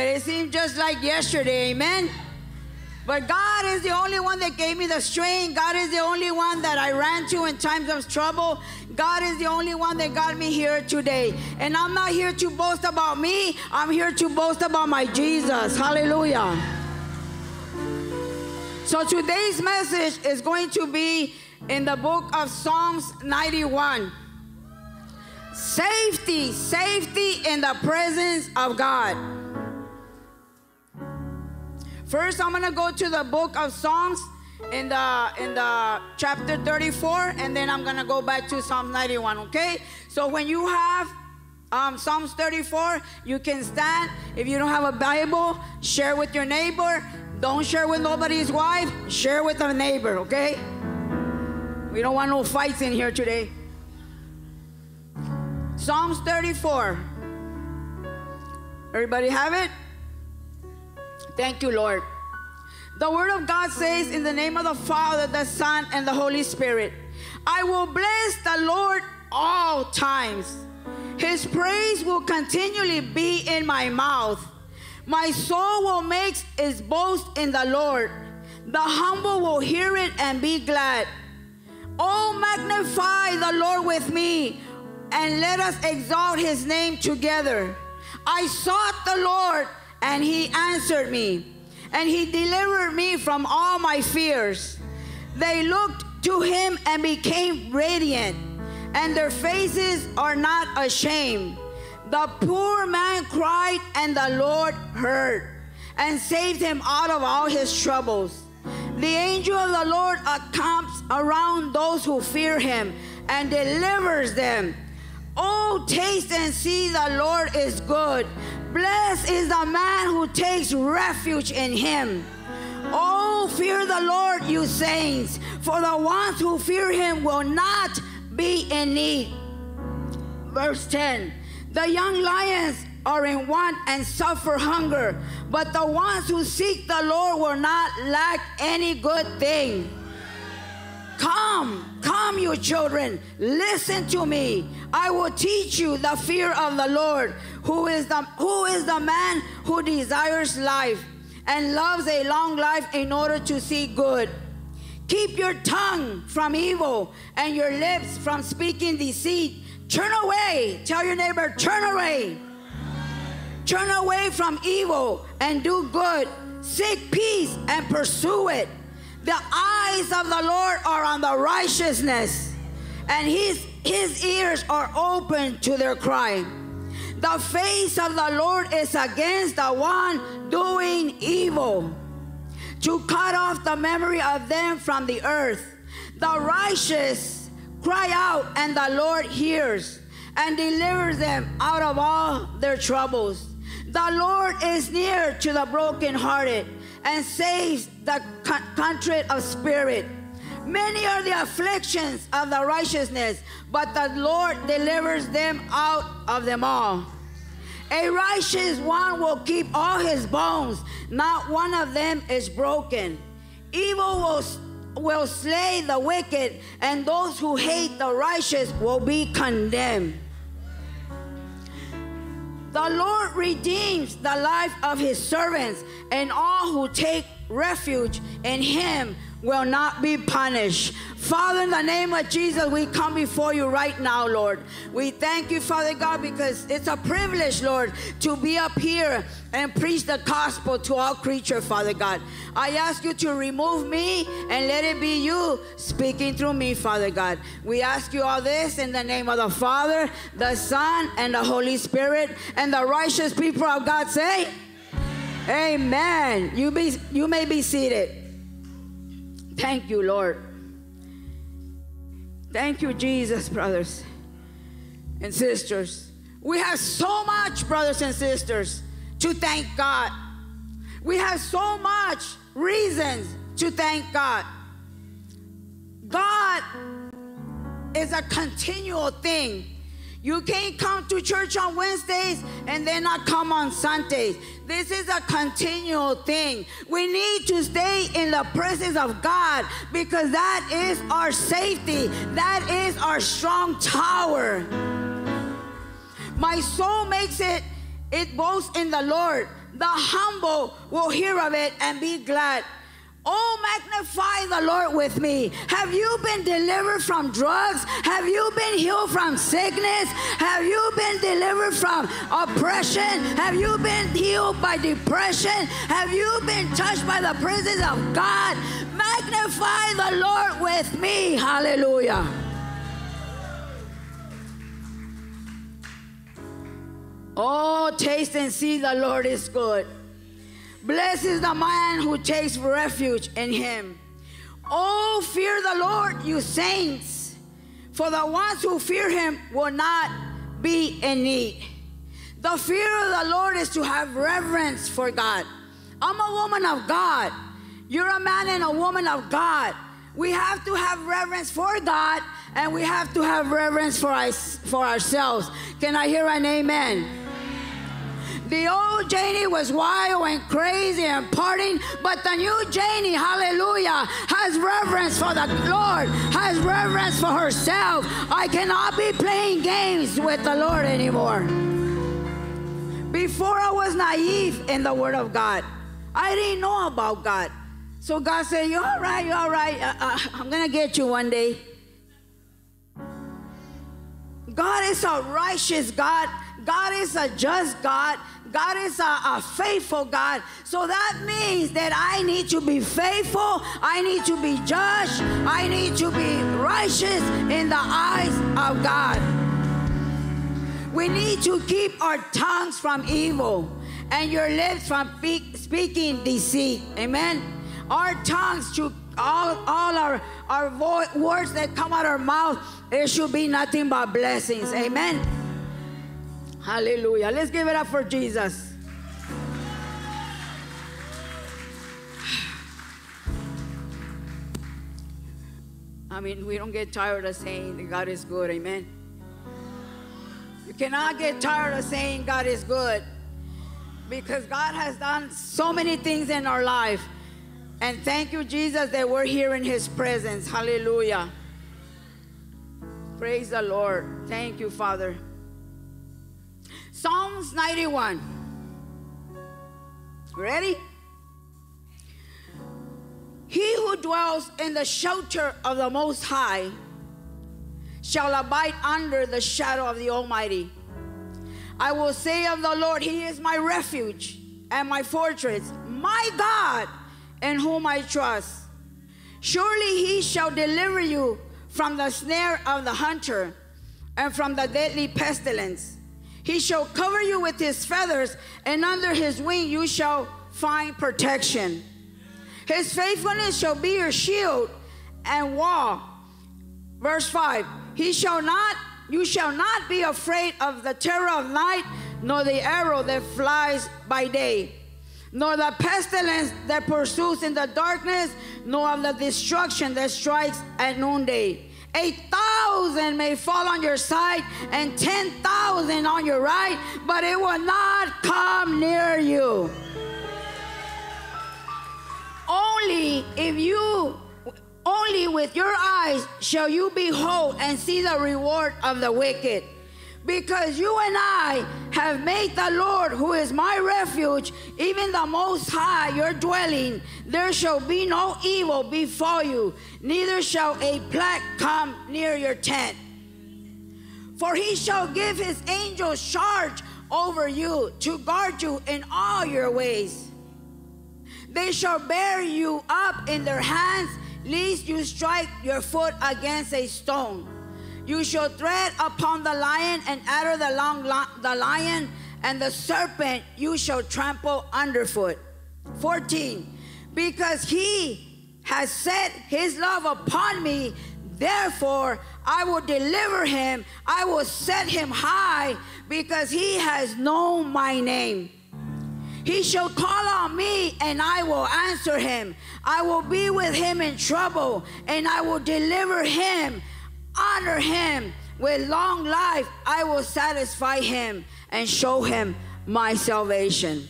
But it seems just like yesterday, amen? But God is the only one that gave me the strength. God is the only one that I ran to in times of trouble. God is the only one that got me here today. And I'm not here to boast about me, I'm here to boast about my Jesus. Hallelujah. So today's message is going to be in the book of Psalms 91. Safety, safety in the presence of God. First, I'm gonna go to the book of Psalms in the in the chapter 34, and then I'm gonna go back to Psalm 91. Okay? So when you have um, Psalms 34, you can stand. If you don't have a Bible, share with your neighbor. Don't share with nobody's wife. Share with a neighbor. Okay? We don't want no fights in here today. Psalms 34. Everybody have it? Thank you, Lord. The word of God says, In the name of the Father, the Son, and the Holy Spirit, I will bless the Lord all times. His praise will continually be in my mouth. My soul will make its boast in the Lord. The humble will hear it and be glad. Oh, magnify the Lord with me, and let us exalt his name together. I sought the Lord and he answered me, and he delivered me from all my fears. They looked to him and became radiant, and their faces are not ashamed. The poor man cried, and the Lord heard and saved him out of all his troubles. The angel of the Lord accamps around those who fear him and delivers them. Oh, taste and see the Lord is good. Blessed is the man who takes refuge in him. Oh, fear the Lord, you saints, for the ones who fear him will not be in need. Verse 10 The young lions are in want and suffer hunger, but the ones who seek the Lord will not lack any good thing. Come, come, you children, listen to me. I will teach you the fear of the Lord. Who is the who is the man who desires life and loves a long life in order to see good? Keep your tongue from evil and your lips from speaking deceit. Turn away. Tell your neighbor, turn away. Turn away from evil and do good. Seek peace and pursue it. The eyes of the Lord are on the righteousness, and his, his ears are open to their cry. The face of the Lord is against the one doing evil, to cut off the memory of them from the earth. The righteous cry out, and the Lord hears and delivers them out of all their troubles. The Lord is near to the brokenhearted and saves the contrite of spirit. Many are the afflictions of the righteousness, but the Lord delivers them out of them all. A righteous one will keep all his bones, not one of them is broken. Evil will, will slay the wicked, and those who hate the righteous will be condemned. The Lord redeems the life of his servants, and all who take refuge in him will not be punished. Father, in the name of Jesus, we come before you right now, Lord. We thank you, Father God, because it's a privilege, Lord, to be up here and preach the gospel to all creature, Father God. I ask you to remove me and let it be you speaking through me, Father God. We ask you all this in the name of the Father, the Son, and the Holy Spirit, and the righteous people of God say, Amen. You be you may be seated. Thank you, Lord. Thank you, Jesus, brothers and sisters. We have so much, brothers and sisters, to thank God. We have so much reasons to thank God. God is a continual thing. You can't come to church on Wednesdays and then not come on Sundays. This is a continual thing. We need to stay in the presence of God because that is our safety, that is our strong tower. My soul makes it, it boasts in the Lord. The humble will hear of it and be glad. Oh, magnify the Lord with me. Have you been delivered from drugs? Have you been healed from sickness? Have you been delivered from oppression? Have you been healed by depression? Have you been touched by the presence of God? Magnify the Lord with me. Hallelujah. Oh, taste and see the Lord is good. Blessed is the man who takes refuge in him. Oh, fear the Lord, you saints, for the ones who fear him will not be in need. The fear of the Lord is to have reverence for God. I'm a woman of God. You're a man and a woman of God. We have to have reverence for God and we have to have reverence for, us, for ourselves. Can I hear an amen? The old Janie was wild and crazy and partying, but the new Janie, hallelujah, has reverence for the Lord, has reverence for herself. I cannot be playing games with the Lord anymore. Before I was naive in the Word of God, I didn't know about God. So God said, You're all right, you're all right. Uh, uh, I'm going to get you one day. God is a righteous God. God is a just God. God is a, a, faithful God. So that means that I need to be faithful. I need to be just. I need to be righteous in the eyes of God. We need to keep our tongues from evil and your lips from speaking deceit. Amen. Our tongues to all, all our, our words that come out of our mouth, it should be nothing but blessings. Amen. Hallelujah. Let's give it up for Jesus. I mean, we don't get tired of saying that God is good. Amen. You cannot get tired of saying God is good because God has done so many things in our life. And thank you, Jesus, that we're here in His presence. Hallelujah. Praise the Lord. Thank you, Father. Psalms 91. Ready? He who dwells in the shelter of the Most High shall abide under the shadow of the Almighty. I will say of the Lord, He is my refuge and my fortress, my God, in whom I trust. Surely He shall deliver you from the snare of the hunter and from the deadly pestilence. He shall cover you with his feathers, and under his wing you shall find protection. His faithfulness shall be your shield and wall. Verse 5 He shall not, you shall not be afraid of the terror of night, nor the arrow that flies by day, nor the pestilence that pursues in the darkness, nor of the destruction that strikes at noonday. A thousand may fall on your side and 10,000 on your right, but it will not come near you. Only if you, only with your eyes shall you behold and see the reward of the wicked because you and I have made the Lord, who is my refuge, even the Most High, your dwelling. There shall be no evil befall you, neither shall a plague come near your tent. For he shall give his angels charge over you to guard you in all your ways. They shall bear you up in their hands, lest you strike your foot against a stone. You shall tread upon the lion and adder the, long, the lion and the serpent you shall trample underfoot. 14. Because he has set his love upon me, therefore I will deliver him. I will set him high because he has known my name. He shall call on me and I will answer him. I will be with him in trouble and I will deliver him honor him With long life, I will satisfy him and show him my salvation.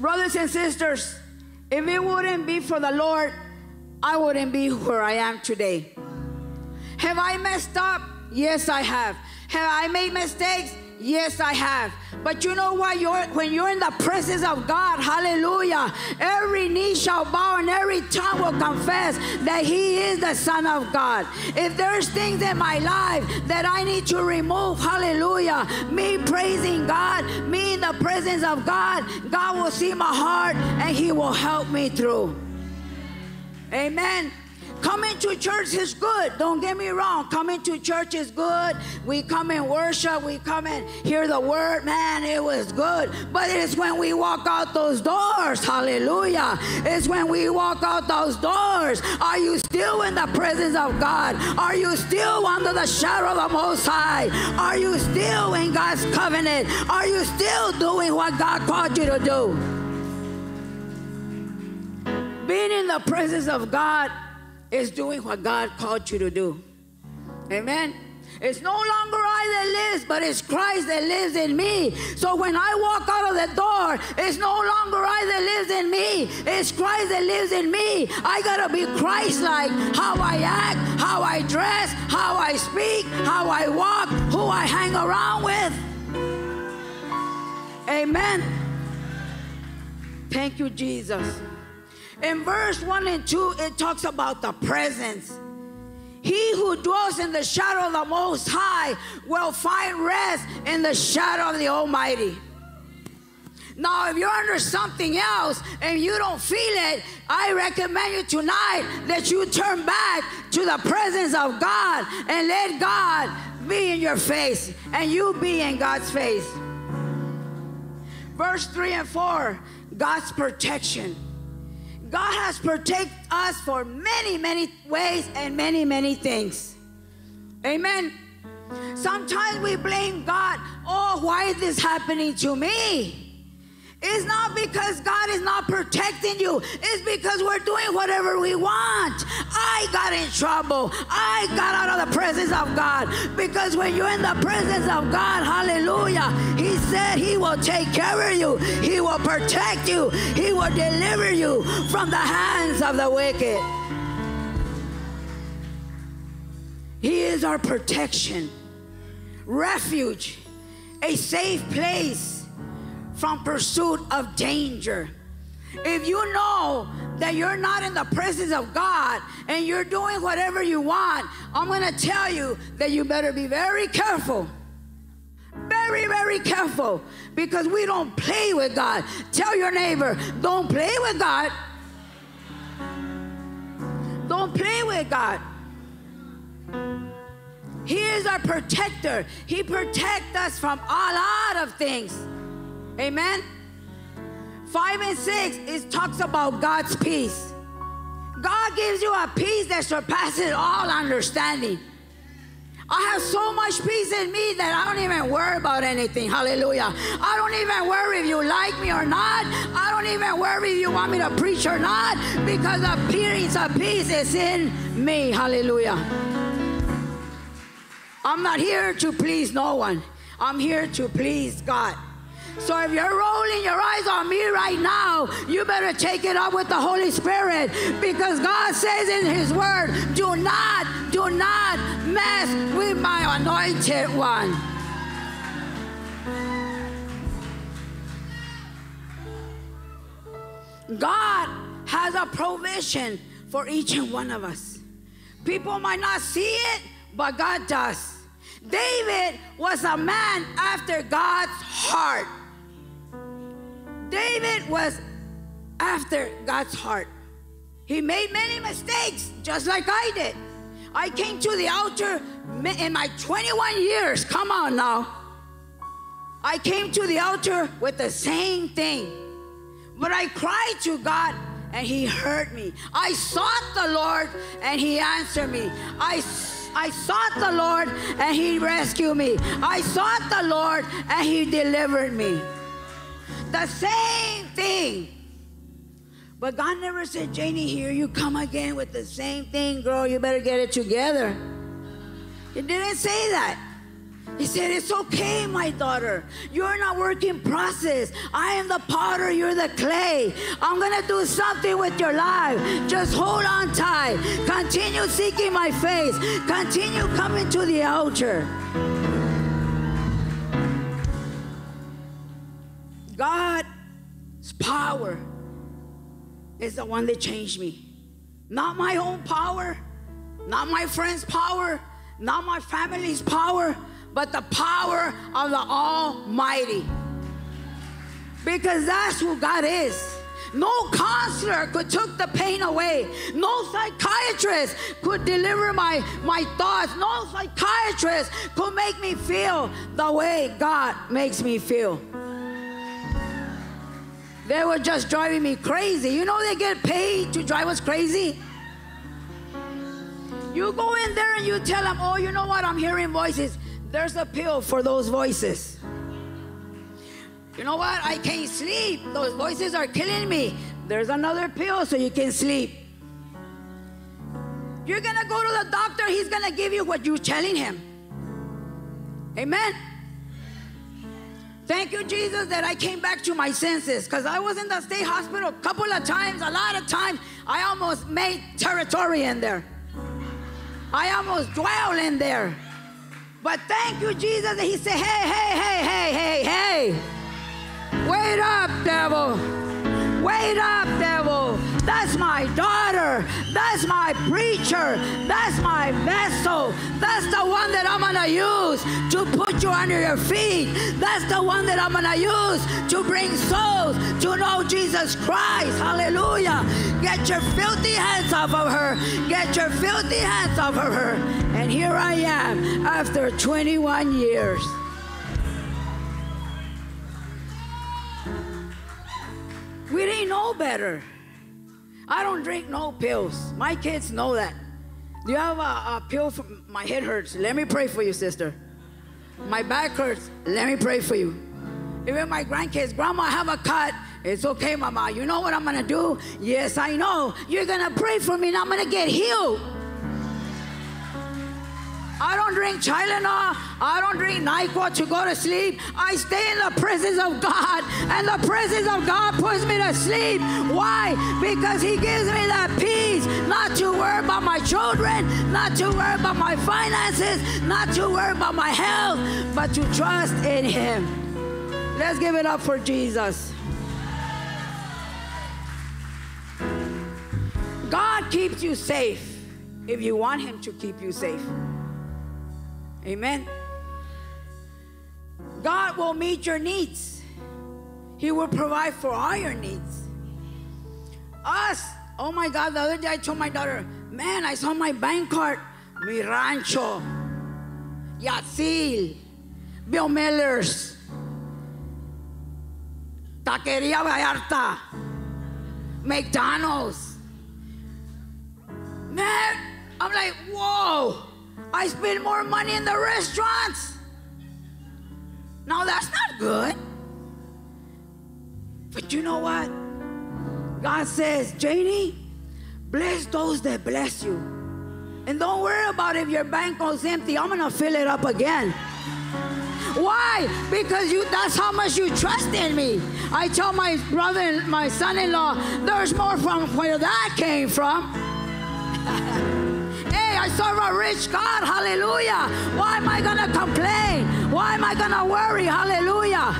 Brothers and sisters, if it wouldn't be for the Lord, I wouldn't be where I am today. Have I messed up? Yes, I have. Have I made mistakes? Yes, I have. But you know what? You're, when you're in the presence of God, hallelujah, every knee shall bow and every tongue will confess that He is the Son of God. If there's things in my life that I need to remove, hallelujah, me praising God, me in the presence of God, God will see my heart and He will help me through. Amen. Coming to church is good. Don't get me wrong. Coming to church is good. We come and worship. We come and hear the word. Man, it was good. But it's when we walk out those doors. Hallelujah. It's when we walk out those doors. Are you still in the presence of God? Are you still under the shadow of the Most High? Are you still in God's covenant? Are you still doing what God called you to do? Being in the presence of God is doing what God called you to do. Amen. It's no longer I that lives, but it's Christ that lives in me. So when I walk out of the door, it's no longer I that lives in me. It's Christ that lives in me. I gotta be Christ-like. How I act, how I dress, how I speak, how I walk, who I hang around with. Amen. Thank you, Jesus. In verse 1 and 2, it talks about the presence. He who dwells in the shadow of the Most High will find rest in the shadow of the Almighty. Now, if you're under something else and you don't feel it, I recommend you tonight that you turn back to the presence of God and let God be in your face and you be in God's face. Verse 3 and 4 God's protection. God has protected us for many, many ways and many, many things. Amen. Sometimes we blame God. Oh, why is this happening to me? It's not because God is not protecting you. It's because we're doing whatever we want. I got in trouble. I got out of the presence of God. Because when you're in the presence of God, hallelujah, He said He will take care of you. He will protect you. He will deliver you from the hands of the wicked. He is our protection, refuge, a safe place from pursuit of danger. If you know that you're not in the presence of God and you're doing whatever you want, I'm going to tell you that you better be very careful. Very, very careful because we don't play with God. Tell your neighbor, don't play with God. Don't play with God. He is our protector. He protects us from a lot of things. Amen. Five and six it talks about God's peace. God gives you a peace that surpasses all understanding. I have so much peace in me that I don't even worry about anything. Hallelujah. I don't even worry if you like me or not. I don't even worry if you want me to preach or not because the peace of peace is in me. Hallelujah. I'm not here to please no one. I'm here to please God. So if you're rolling your eyes on me right now, you better take it up with the Holy Spirit because God says in His Word, do not, do not mess with my anointed one. God has a provision for each and one of us. People might not see it, but God does. David was a man after God's heart. David was after God's heart. He made many mistakes, just like I did. I came to the altar in my 21 years. Come on now. I came to the altar with the same thing. But I cried to God and He heard me. I sought the Lord and He answered me. I, I sought the Lord and He rescued me. I sought the Lord and He delivered me. The same thing But God never said, Janie, here you come again with the same thing, girl. You better get it together. He didn't say that. He said, It's okay, my daughter. You're not working process. I am the potter, you're the clay. I'm going to do something with your life. Just hold on tight. Continue seeking my face. Continue coming to the altar. God's power is the one that changed me. Not my own power, not my friend's power, not my family's power, but the power of the Almighty. Because that's who God is. No counselor could take the pain away. No psychiatrist could deliver my, my thoughts. No psychiatrist could make me feel the way God makes me feel. They were just driving me crazy. You know they get paid to drive us crazy? You go in there and you tell them, oh, you know what? I'm hearing voices. There's a pill for those voices. You know what? I can't sleep. Those voices are killing me. There's another pill so you can sleep. You're going to go to the doctor, he's going to give you what you're telling him. Amen. Thank you, Jesus, that I came back to my senses because I was in the state hospital a couple of times, a lot of times. I almost made territory in there. I almost dwell in there. But thank you, Jesus, that He said, hey, hey, hey, hey, hey, hey. Wait up, devil. Wait up, devil. That's my daughter. That's my preacher. That's my vessel. That's the one that I'm going to use to put you under your feet. That's the one that I'm going to use to bring souls to know Jesus Christ. Hallelujah. Get your filthy hands off of her. Get your filthy hands off of her. And here I am after 21 years. We didn't know better. I don't drink no pills. My kids know that. Do you have a, a pill for my head hurts? Let me pray for you, sister. My back hurts. Let me pray for you. Even my grandkids, Grandma, have a cut. It's okay, Mama. You know what I'm gonna do? Yes, I know. You're gonna pray for me and I'm gonna get healed. I don't drink Tylenol. I don't drink NyQuil to go to sleep. I stay in the presence of God, and the presence of God puts me to sleep. Why? Because He gives me that peace, not to worry about my children, not to worry about my finances, not to worry about my health, but to trust in Him. Let's give it up for Jesus. God keeps you safe if you want Him to keep you safe. Amen. God will meet your needs. He will provide for all your needs. Us, oh my God, the other day I told my daughter, man, I saw my bank card, mi rancho, Yatsil, Bill Miller's, Taqueria Vallarta, McDonald's. Man, I'm like, whoa. I spend more money in the restaurants. Now that's not good. But you know what? God says, Janie, bless those that bless you. And don't worry about if your bank goes empty. I'm gonna fill it up again. Why? Because you that's how much you trust in me. I tell my brother and my son-in-law, there's more from where that came from. I serve a rich God. Hallelujah. Why am I going to complain? Why am I going to worry? Hallelujah.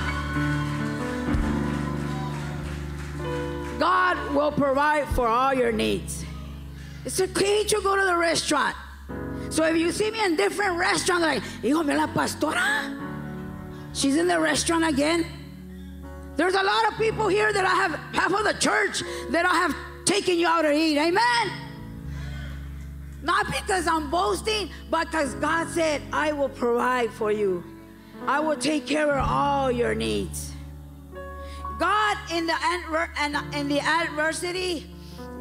God will provide for all your needs. It's okay to go to the restaurant. So if you see me in different restaurants, like, hijo, la pastora. She's in the restaurant again. There's a lot of people here that I have, half of the church that I have taken you out to eat. Amen. Not because I'm boasting, but because God said, I will provide for you. I will take care of all your needs. God, in the, in the adversity,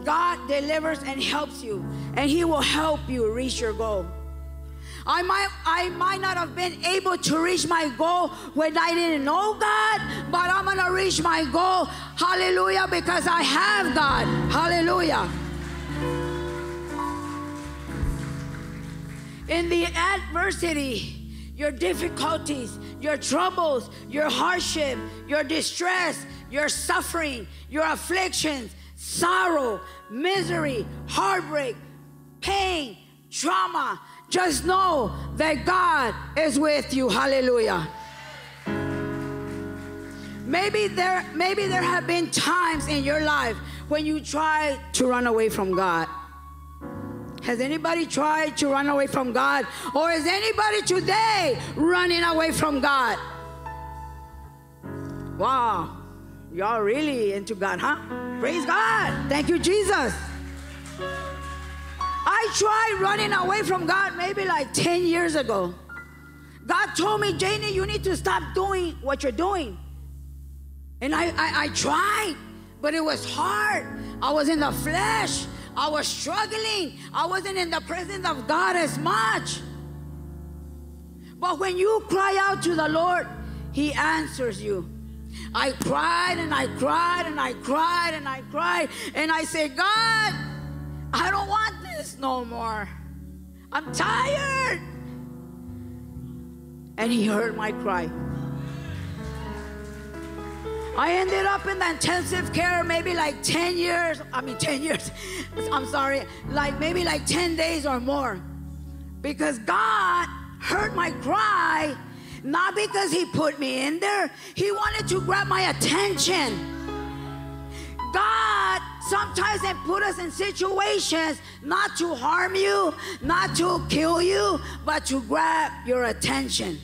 God delivers and helps you, and He will help you reach your goal. I might I might not have been able to reach my goal when I didn't know God, but I'm gonna reach my goal. Hallelujah, because I have God. Hallelujah. In the adversity, your difficulties, your troubles, your hardship, your distress, your suffering, your afflictions, sorrow, misery, heartbreak, pain, trauma, just know that God is with you. Hallelujah. Maybe there, maybe there have been times in your life when you tried to run away from God. Has anybody tried to run away from God? Or is anybody today running away from God? Wow, y'all really into God, huh? Praise God. Thank you, Jesus. I tried running away from God maybe like 10 years ago. God told me, Janie, you need to stop doing what you're doing. And I, I, I tried, but it was hard. I was in the flesh. I was struggling. I wasn't in the presence of God as much. But when you cry out to the Lord, He answers you. I cried and I cried and I cried and I cried and I said, God, I don't want this no more. I'm tired. And He heard my cry. I ended up in the intensive care maybe like 10 years. I mean, 10 years. I'm sorry. Like maybe like 10 days or more. Because God heard my cry, not because He put me in there, He wanted to grab my attention. God sometimes they put us in situations not to harm you, not to kill you, but to grab your attention.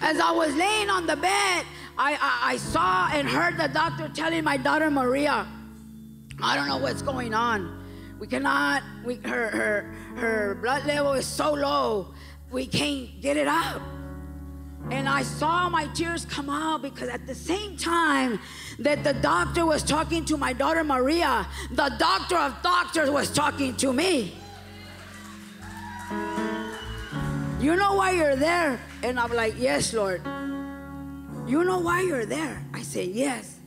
As I was laying on the bed, I, I, I saw and heard the doctor telling my daughter Maria, I don't know what's going on. We cannot, we, her, her, her blood level is so low, we can't get it up. And I saw my tears come out because at the same time that the doctor was talking to my daughter Maria, the doctor of doctors was talking to me. You know why you're there? And I'm like, Yes, Lord. You know why you're there? I said, Yes.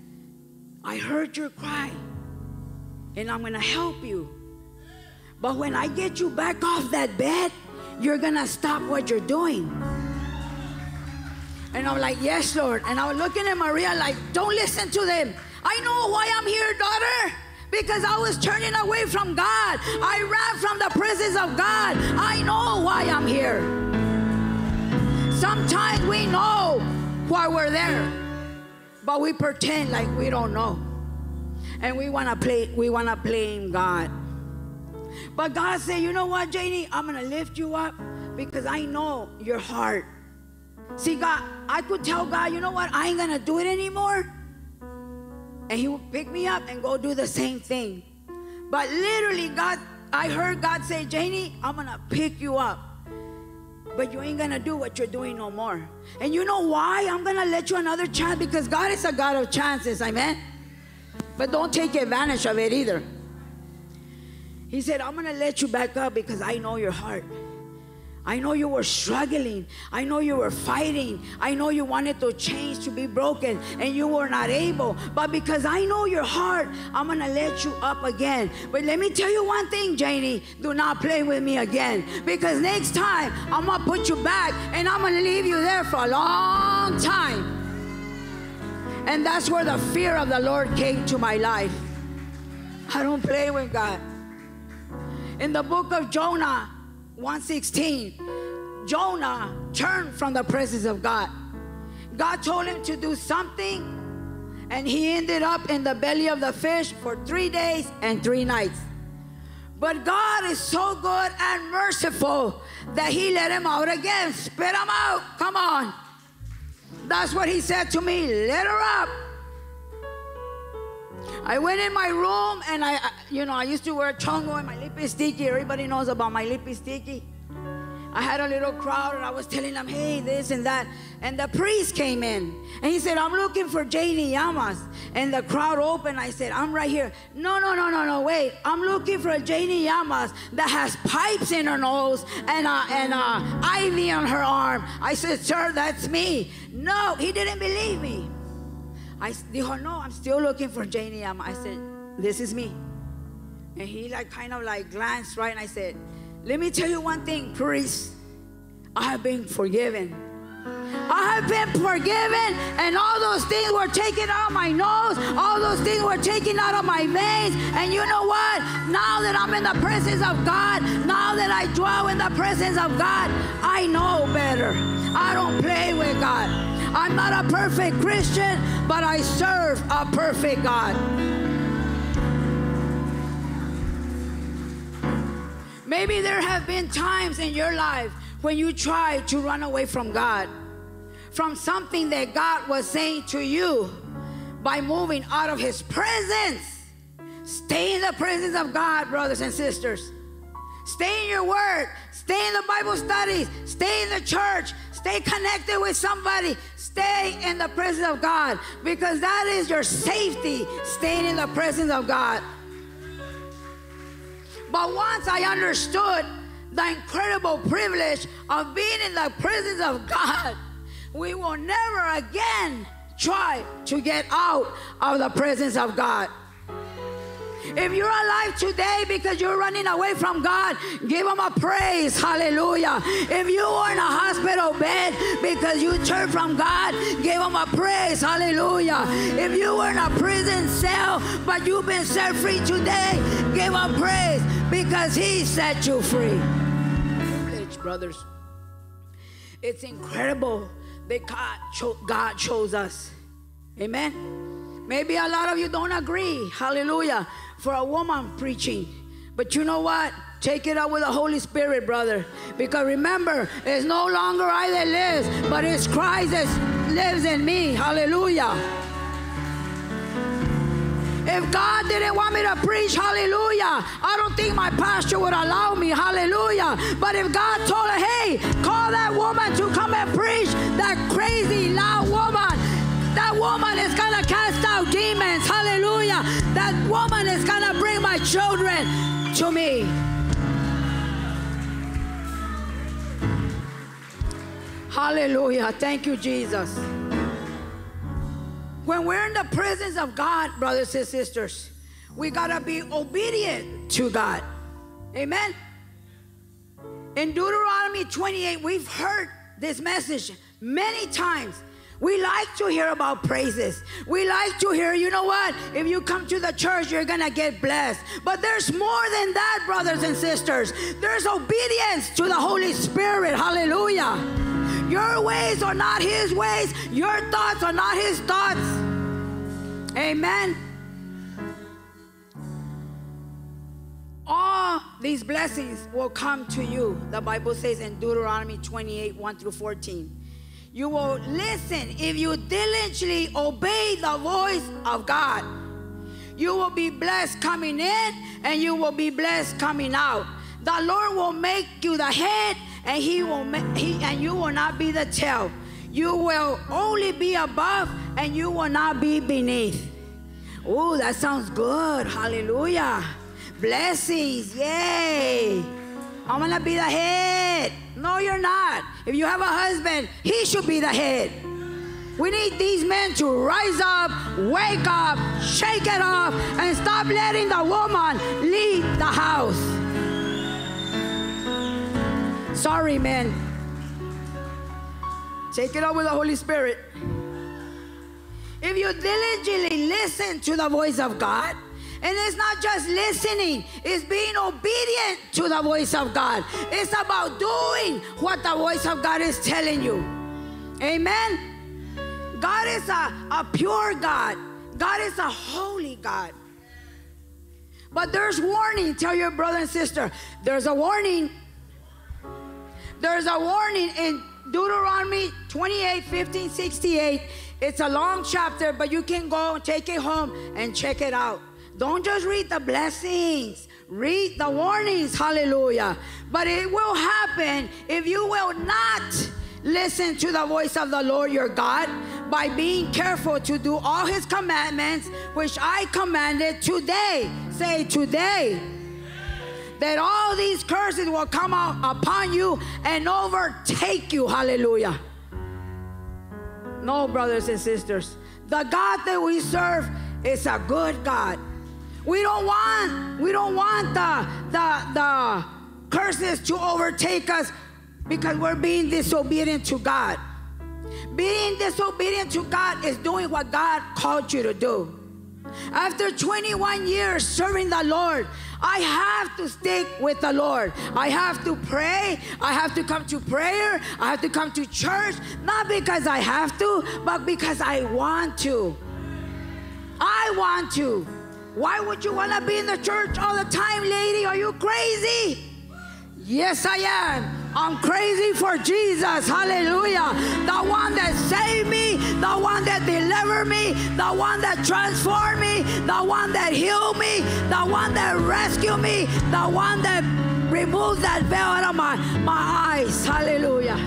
I heard your cry, and I'm gonna help you. But when I get you back off that bed, you're gonna stop what you're doing. And I'm like, Yes, Lord. And I was looking at Maria like, Don't listen to them. I know why I'm here, daughter. Because I was turning away from God. I ran from the presence of God. I know why I'm here. Sometimes we know why we're there, but we pretend like we don't know. And we wanna play, we wanna blame God. But God said, you know what, Janie? I'm gonna lift you up because I know your heart. See, God, I could tell God, you know what, I ain't gonna do it anymore. And He would pick me up and go do the same thing. But literally, God, I heard God say, Janie, I'm gonna pick you up. But you ain't gonna do what you're doing no more. And you know why? I'm gonna let you another chance because God is a God of chances, amen? But don't take advantage of it either. He said, I'm gonna let you back up because I know your heart. I know you were struggling. I know you were fighting. I know you wanted to change to be broken and you were not able. But because I know your heart, I'm going to let you up again. But let me tell you one thing, Janie. Do not play with me again. Because next time, I'm going to put you back and I'm going to leave you there for a long time. And that's where the fear of the Lord came to my life. I don't play with God. In the book of Jonah, 116 jonah turned from the presence of god. God told him to do something and he ended up in the belly of the fish for three days and three nights. But god is so good and merciful that he let him out again. Spit him out. Come on. That's what he said to me. Let her up I went in my room and I, you know, I used to wear chongo and my lippy sticky. Everybody knows about my lippy sticky. I had a little crowd and I was telling them, hey, this and that. And the priest came in and he said, I'm looking for JD Llamas. And the crowd opened. I said, I'm right here. No, no, no, no, no, wait. I'm looking for a JD Llamas that has pipes in her nose and a, and a ivy on her arm. I said, sir, that's me. No, he didn't believe me. I dijo, no, I'm still looking for JD Llama. Um, I said, this is me. And he like kind of like glanced right and I said, let me tell you one thing, priest. I have been forgiven. I have been forgiven, and all those things were taken out of my nose, all those things were taken out of my veins. And you know what? Now that I'm in the presence of God, now that I dwell in the presence of God, I know better. I don't play with God. I'm not a perfect Christian, but I serve a perfect God. Maybe there have been times in your life when you tried to run away from God, from something that God was saying to you by moving out of His presence. Stay in the presence of God, brothers and sisters. Stay in your word. Stay in the Bible studies. Stay in the church. Stay connected with somebody. Stay in the presence of God because that is your safety, staying in the presence of God. But once I understood the incredible privilege of being in the presence of God, we will never again try to get out of the presence of God. If you're alive today because you're running away from God, give Him a praise. Hallelujah. If you are in a hospital bed because you turned from God, give Him a praise. Hallelujah. If you were in a prison cell but you've been set free today, give Him praise because He set you free. Brothers. It's incredible that God, cho- God chose us. Amen. Maybe a lot of you don't agree. Hallelujah for a woman preaching. But you know what? Take it up with the Holy Spirit, brother. Because remember, it's no longer I that lives, but it's Christ that lives in me. Hallelujah. If God didn't want me to preach, hallelujah, I don't think my pastor would allow me, hallelujah. But if God told her, hey, call that woman to come and preach, that crazy, loud woman, that woman is going to cast out demons. Hallelujah. That woman is going to bring my children to me. Hallelujah. Thank you, Jesus. When we're in the presence of God, brothers and sisters, we got to be obedient to God. Amen. In Deuteronomy 28, we've heard this message many times. We like to hear about praises. We like to hear, you know what? If you come to the church, you're going to get blessed. But there's more than that, brothers and sisters. There's obedience to the Holy Spirit. Hallelujah. Your ways are not His ways, your thoughts are not His thoughts. Amen. All these blessings will come to you, the Bible says in Deuteronomy 28 1 through 14 you will listen if you diligently obey the voice of God. You will be blessed coming in and you will be blessed coming out. The Lord will make you the head and he will make, he, and you will not be the tail. You will only be above and you will not be beneath. Oh, that sounds good. Hallelujah. Blessings. Yay. I'm going to be the head. No, you're not. If you have a husband, he should be the head. We need these men to rise up, wake up, shake it off, and stop letting the woman leave the house. Sorry, men. Take it up with the Holy Spirit. If you diligently listen to the voice of God, and it's not just listening, it's being obedient to the voice of God. It's about doing what the voice of God is telling you. Amen. God is a, a pure God, God is a holy God. But there's warning. Tell your brother and sister, there's a warning. There's a warning in Deuteronomy 28 15, 68. It's a long chapter, but you can go and take it home and check it out. Don't just read the blessings, read the warnings. Hallelujah. But it will happen if you will not listen to the voice of the Lord your God by being careful to do all his commandments, which I commanded today. Say today. That all these curses will come out upon you and overtake you. Hallelujah. No, brothers and sisters. The God that we serve is a good God. We don't want, we don't want the, the, the curses to overtake us because we're being disobedient to God. Being disobedient to God is doing what God called you to do. After 21 years serving the Lord, I have to stick with the Lord. I have to pray. I have to come to prayer. I have to come to church, not because I have to, but because I want to. I want to. Why would you want to be in the church all the time, lady? Are you crazy? Yes, I am. I'm crazy for Jesus. Hallelujah. The one that saved me, the one that delivered me, the one that transformed me, the one that healed me, the one that rescued me, the one that removed that veil out of my, my eyes. Hallelujah.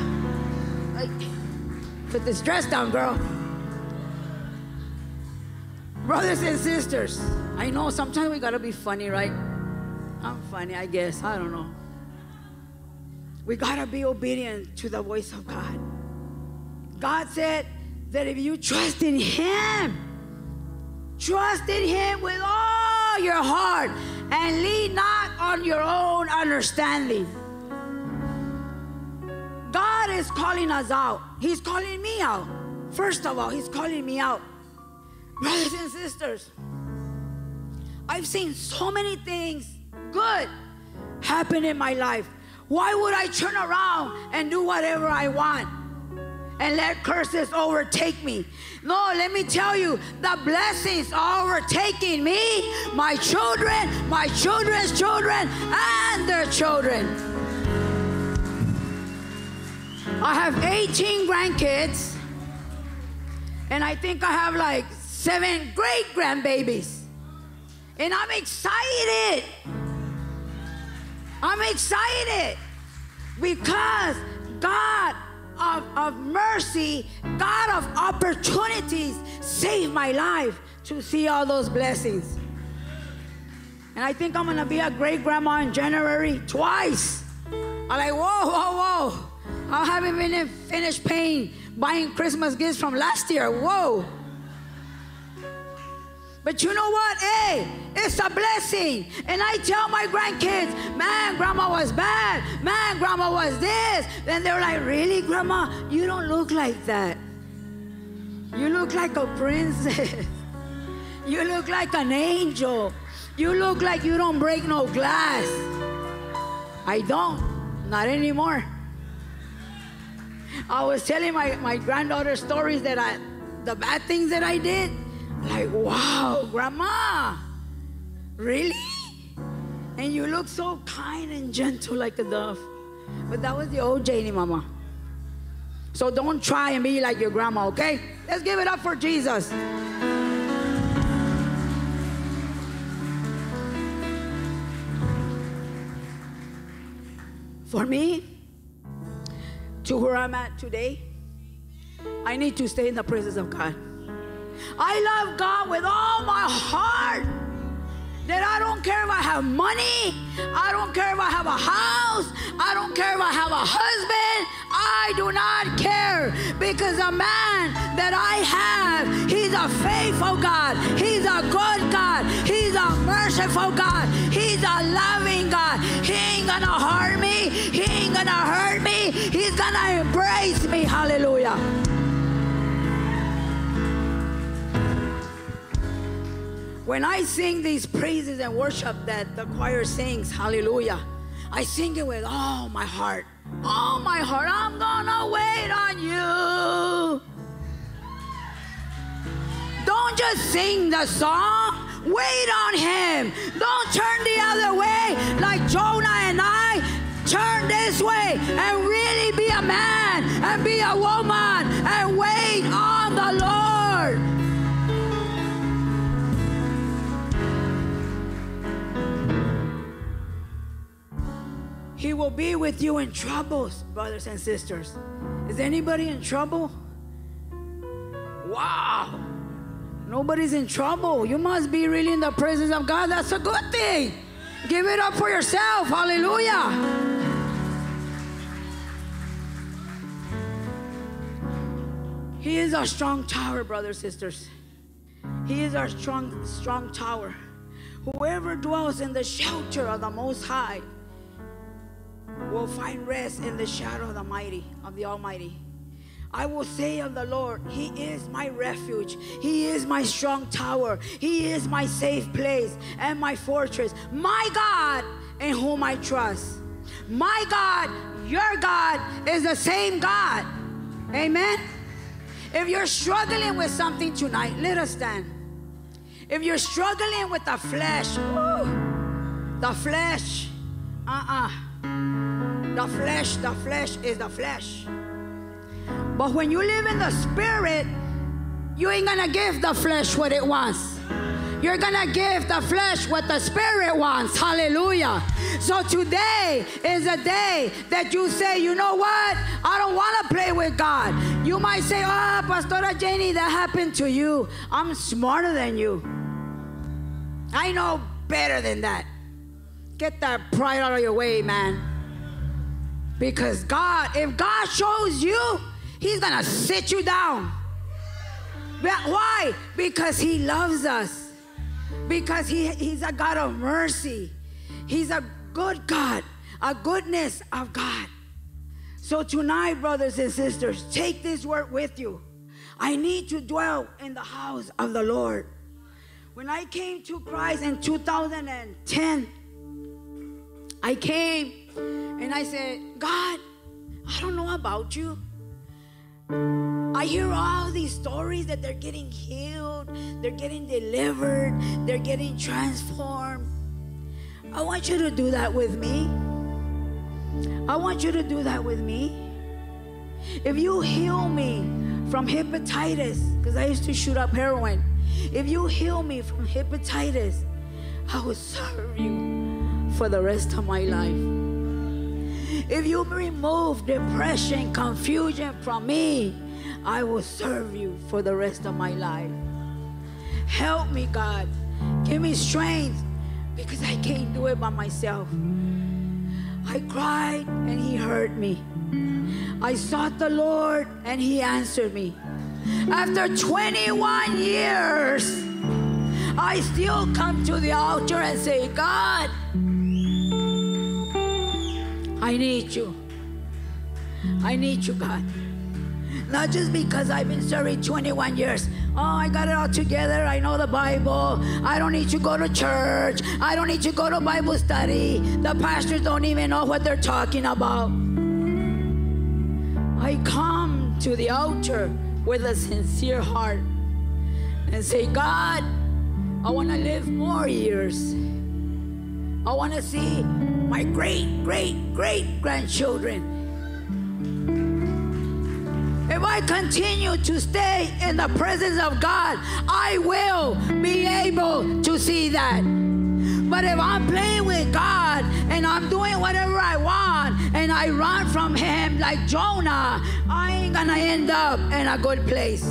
Put this dress down, girl. Brothers and sisters, I know sometimes we gotta be funny, right? I'm funny, I guess. I don't know. We gotta be obedient to the voice of God. God said that if you trust in Him, trust in Him with all your heart and lean not on your own understanding. God is calling us out. He's calling me out. First of all, He's calling me out. Brothers and sisters, I've seen so many things good happen in my life. Why would I turn around and do whatever I want and let curses overtake me? No, let me tell you, the blessings are overtaking me, my children, my children's children, and their children. I have 18 grandkids, and I think I have like seven great grandbabies. And I'm excited. I'm excited because God of, of mercy, God of opportunities, saved my life to see all those blessings. And I think I'm gonna be a great grandma in January twice. I'm like, whoa, whoa, whoa. I haven't even finished paying, buying Christmas gifts from last year. Whoa. But you know what? Hey, it's a blessing. And I tell my grandkids, man, grandma was bad. Man, grandma was this. Then they're like, really, grandma? You don't look like that. You look like a princess. you look like an angel. You look like you don't break no glass. I don't. Not anymore. I was telling my, my granddaughter stories that I, the bad things that I did. Like, wow, grandma, really? And you look so kind and gentle like a dove. But that was the old Janie mama. So don't try and be like your grandma, okay? Let's give it up for Jesus. For me, to where I'm at today, I need to stay in the presence of God. I love God with all my heart. That I don't care if I have money, I don't care if I have a house, I don't care if I have a husband, I do not care because a man that I have, he's a faithful God, he's a good God, he's a merciful God, he's a loving God. He ain't gonna harm me, he ain't gonna hurt me, he's gonna embrace me. Hallelujah. When I sing these praises and worship that the choir sings, hallelujah, I sing it with all my heart. All my heart, I'm gonna wait on you. Don't just sing the song, wait on Him. Don't turn the other way like Jonah and I. Turn this way and really be a man and be a woman and wait on He will be with you in troubles, brothers and sisters. Is anybody in trouble? Wow. Nobody's in trouble. You must be really in the presence of God. That's a good thing. Give it up for yourself. Hallelujah. He is our strong tower, brothers and sisters. He is our strong, strong tower. Whoever dwells in the shelter of the Most High will find rest in the shadow of the mighty, of the Almighty. I will say of the Lord, He is my refuge. He is my strong tower. He is my safe place and my fortress. My God, in whom I trust. My God, your God, is the same God. Amen. If you're struggling with something tonight, let us stand. If you're struggling with the flesh, woo, the flesh, uh uh The flesh, the flesh is the flesh. But when you live in the spirit, you ain't gonna give the flesh what it wants. You're gonna give the flesh what the spirit wants. Hallelujah. So today is a day that you say, you know what? I don't wanna play with God. You might say, ah, oh, Pastora Janie, that happened to you. I'm smarter than you. I know better than that. Get that pride out of your way, man. Because God, if God shows you, He's gonna sit you down. Why? Because He loves us. Because he, He's a God of mercy. He's a good God, a goodness of God. So tonight, brothers and sisters, take this word with you. I need to dwell in the house of the Lord. When I came to Christ in 2010, I came and I said, God, I don't know about you. I hear all these stories that they're getting healed, they're getting delivered, they're getting transformed. I want you to do that with me. I want you to do that with me. If you heal me from hepatitis, because I used to shoot up heroin, if you heal me from hepatitis, I will serve you for the rest of my life. If you remove depression, confusion from me, I will serve you for the rest of my life. Help me, God. Give me strength because I can't do it by myself. I cried and He heard me. I sought the Lord and He answered me. After 21 years, I still come to the altar and say, God, I need you. I need you, God. Not just because I've been serving 21 years. Oh, I got it all together. I know the Bible. I don't need to go to church. I don't need to go to Bible study. The pastors don't even know what they're talking about. I come to the altar with a sincere heart and say, God, I want to live more years. I want to see my great, great, great grandchildren. If I continue to stay in the presence of God, I will be able to see that. But if I'm playing with God and I'm doing whatever I want and I run from Him like Jonah, I ain't gonna end up in a good place.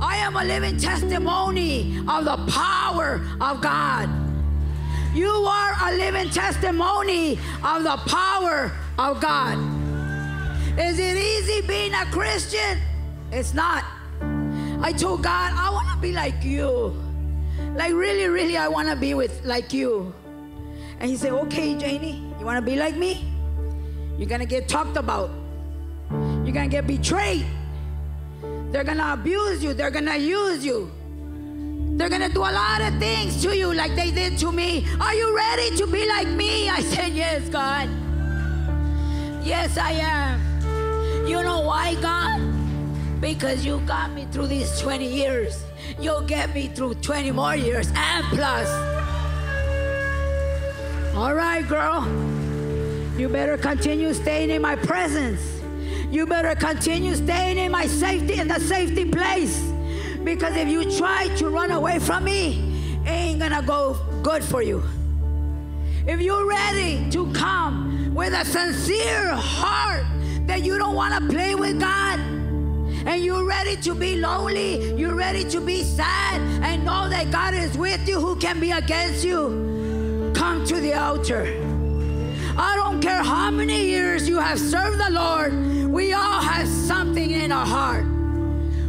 I am a living testimony of the power of God. You are a living testimony of the power of God. Is it easy being a Christian? It's not. I told God, I want to be like you. Like, really, really, I want to be with like you. And He said, Okay, Janie, you want to be like me? You're going to get talked about, you're going to get betrayed. They're going to abuse you, they're going to use you. They're going to do a lot of things to you like they did to me. Are you ready to be like me? I said, Yes, God. Yes, I am. You know why, God? Because you got me through these 20 years. You'll get me through 20 more years and plus. All right, girl. You better continue staying in my presence. You better continue staying in my safety, in the safety place. Because if you try to run away from me, it ain't gonna go good for you. if you're ready to come with a sincere heart that you don't want to play with God, and you're ready to be lonely, you're ready to be sad, and know that God is with you, who can be against you? Come to the altar. I don't care how many years you have served the Lord, we all have something in our heart.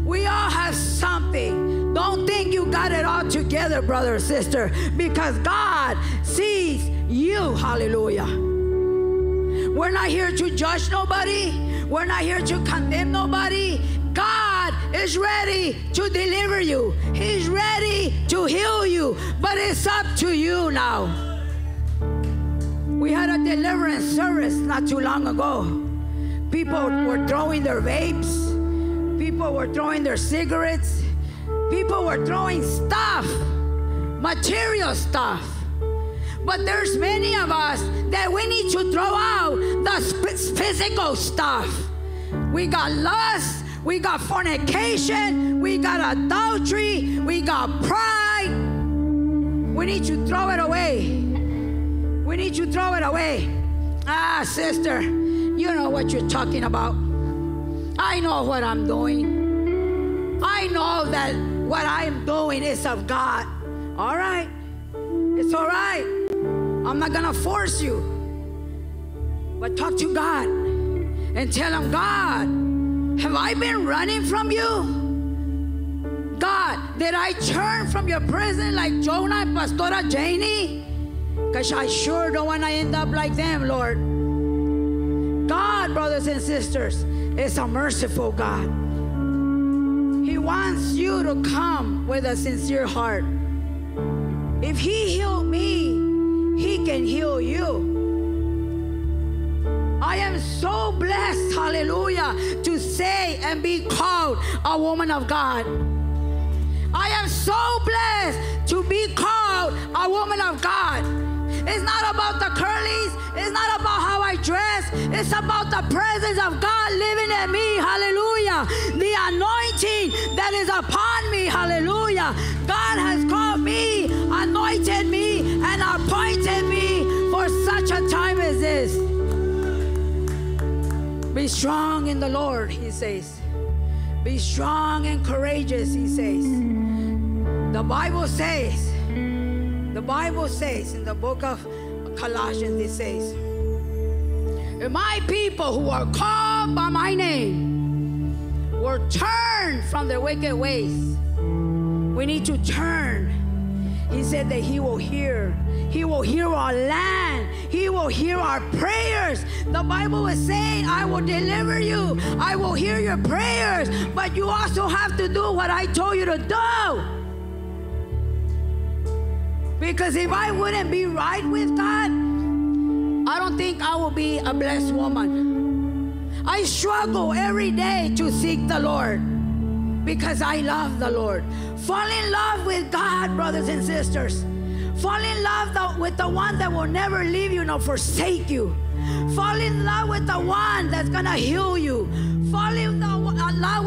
We all have something. Don't think you got it all together, brother or sister, because God sees you. Hallelujah. We're not here to judge nobody. We're not here to condemn nobody. God is ready to deliver you. He's ready to heal you. But it's up to you now. We had a deliverance service not too long ago. People were throwing their vapes. People were throwing their cigarettes. People were throwing stuff, material stuff. But there's many of us that we need to throw out the physical stuff. We got lust, we got fornication, we got adultery, we got pride. We need to throw it away. We need to throw it away. Ah, sister, you know what you're talking about. I know what I'm doing. I know that what I'm doing is of God. All right. It's all right. I'm not going to force you. But talk to God and tell Him, God, have I been running from you? God, did I turn from your presence like Jonah and Pastora Janie? Because I sure don't want to end up like them, Lord. God, brothers and sisters, is a merciful God. He wants you to come with a sincere heart. If He healed me, He can heal you. I am so blessed, hallelujah, to say and be called a woman of God. I am so blessed to be called a woman of God. It's not about the curlies. It's not about how I dress. It's about the presence of God living in me. Hallelujah. The anointing that is upon me. Hallelujah. God has called me, anointed me, and appointed me for such a time as this. Be strong in the Lord, he says. Be strong and courageous, he says. The Bible says, the Bible says in the book of Colossians, it says, My people who are called by my name will turn from their wicked ways. We need to turn. He said that He will hear. He will hear our land. He will hear our prayers. The Bible is saying, I will deliver you. I will hear your prayers. But you also have to do what I told you to do. Because if I wouldn't be right with God, I don't think I will be a blessed woman. I struggle every day to seek the Lord because I love the Lord. Fall in love with God, brothers and sisters. Fall in love with the one that will never leave you nor forsake you. Fall in love with the one that's going to heal you. Fall in love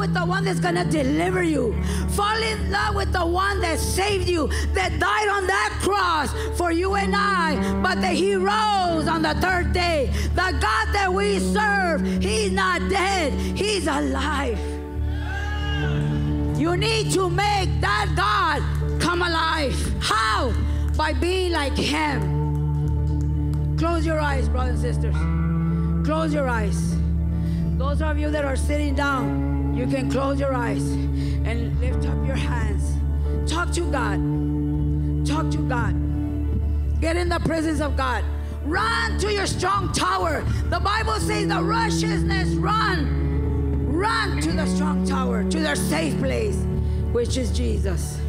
with the one that's going to deliver you. Fall in love with the one that saved you, that died on that cross for you and I, but that he rose on the third day. The God that we serve, he's not dead, he's alive. You need to make that God come alive. How? By being like him. Close your eyes, brothers and sisters. Close your eyes. Those of you that are sitting down, you can close your eyes and lift up your hands. Talk to God. Talk to God. Get in the presence of God. Run to your strong tower. The Bible says the righteousness run. Run to the strong tower, to their safe place, which is Jesus.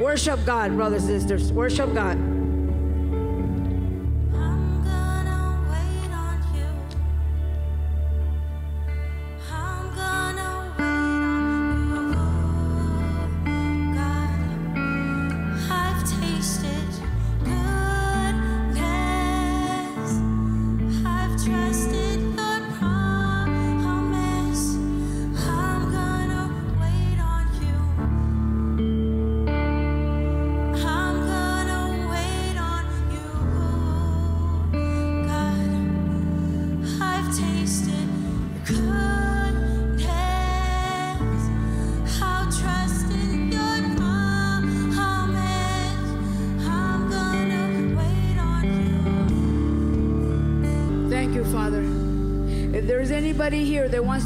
Worship God, brothers and sisters. Worship God.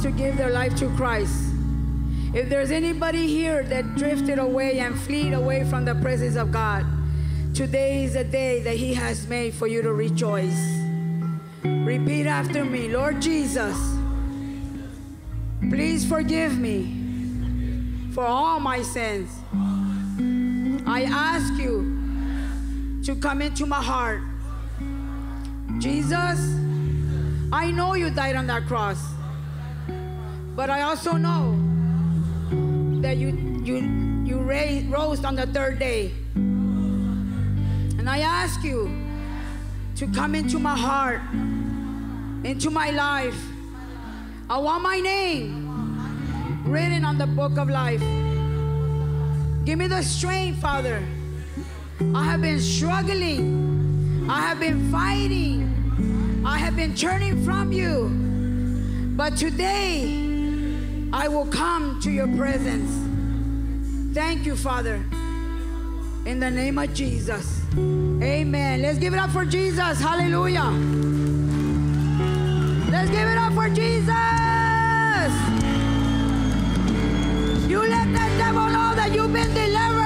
To give their life to Christ, if there's anybody here that drifted away and fled away from the presence of God, today is a day that He has made for you to rejoice. Repeat after me Lord Jesus, please forgive me for all my sins. I ask you to come into my heart. Jesus, I know you died on that cross, but I also know that you you you raised, rose on the third day. And I ask you to come into my heart, into my life. I want my name written on the book of life. Give me the strength, Father. I have been struggling. I have been fighting. I have been turning from you. But today, I will come to your presence. Thank you, Father. In the name of Jesus. Amen. Let's give it up for Jesus. Hallelujah. Let's give it up for Jesus. You let that devil know that you've been delivered.